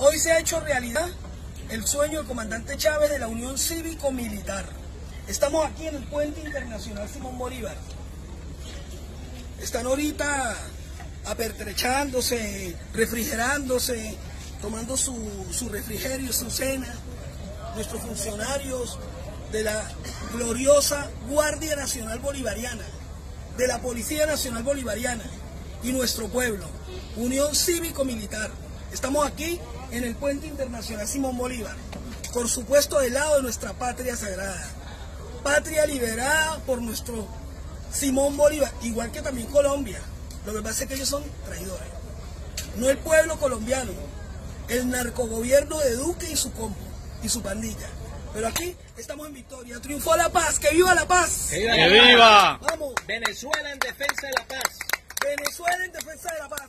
Hoy se ha hecho realidad el sueño del comandante Chávez de la Unión Cívico-Militar. Estamos aquí en el Puente Internacional Simón Bolívar. Están ahorita apertrechándose, refrigerándose, tomando su, su refrigerio, su cena, nuestros funcionarios de la gloriosa Guardia Nacional Bolivariana, de la Policía Nacional Bolivariana y nuestro pueblo, Unión Cívico-Militar. Estamos aquí en el Puente Internacional Simón Bolívar, por supuesto del lado de nuestra patria sagrada, patria liberada por nuestro Simón Bolívar, igual que también Colombia. Lo que pasa es que ellos son traidores. No el pueblo colombiano, el narcogobierno de Duque y su combo y su pandilla. Pero aquí estamos en victoria. Triunfó la paz. ¡Que viva la paz! ¡Que viva! Vamos. Venezuela en defensa de la paz. Venezuela en defensa de la paz.